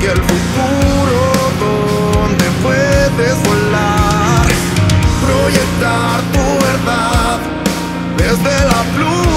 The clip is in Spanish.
que el futuro donde puedes volar, proyectar tu verdad desde la pluma.